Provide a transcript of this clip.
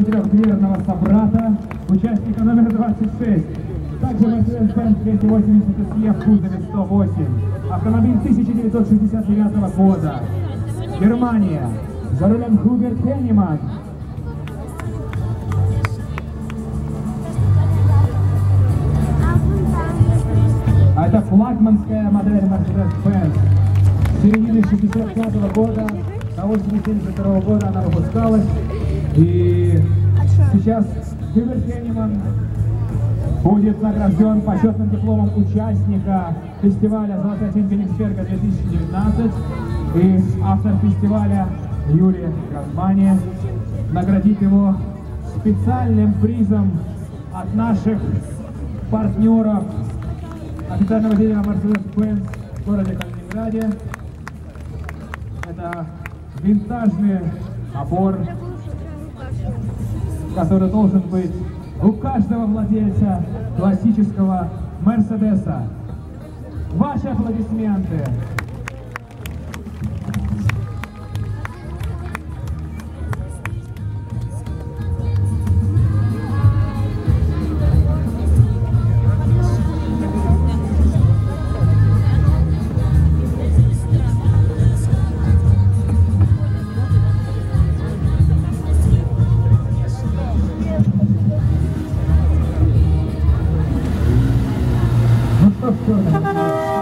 четырехдверного собрата, участника номер 26. Также Mercedes-Benz 280 SE кузове 108. Автомобиль 1969 года. Германия. За рулем Хуберт Хенниман. А это флагманская модель Mercedes-Benz. Середины 65 года до 82 года она выпускалась. И сейчас Хьюберт Хенниман будет награжден почетным дипломом участника фестиваля «Золотая тень Кенигсберга 2019». И автор фестиваля Юрий Газмани наградит его специальным призом от наших партнеров официального дилера Mercedes-Benz в городе Калининграде. Это винтажный набор, который должен быть у каждого владельца классического Мерседеса. Ваши аплодисменты. ただいま。